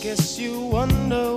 guess you wonder